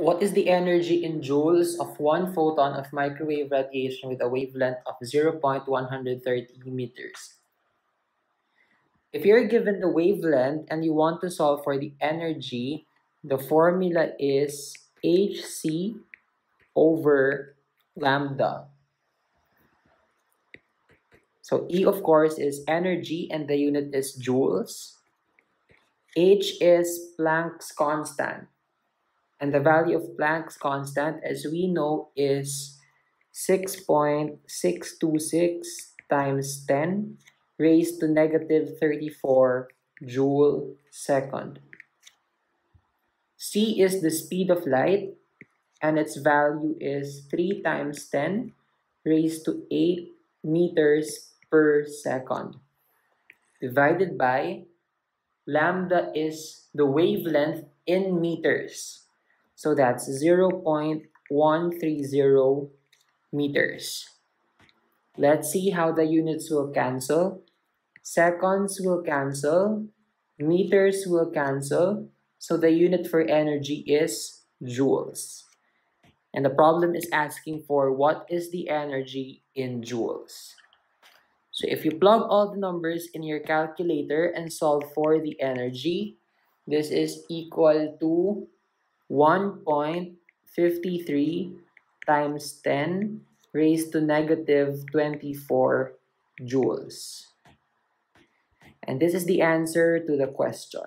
What is the energy in joules of one photon of microwave radiation with a wavelength of 0.130 meters? If you're given the wavelength and you want to solve for the energy, the formula is hc over lambda. So E, of course, is energy and the unit is joules. H is Planck's constant. And the value of Planck's constant, as we know, is 6.626 times 10 raised to negative 34 joule second. C is the speed of light and its value is 3 times 10 raised to 8 meters per second divided by lambda is the wavelength in meters. So that's 0.130 meters. Let's see how the units will cancel. Seconds will cancel. Meters will cancel. So the unit for energy is joules. And the problem is asking for what is the energy in joules. So if you plug all the numbers in your calculator and solve for the energy, this is equal to 1.53 times 10 raised to negative 24 joules. And this is the answer to the question.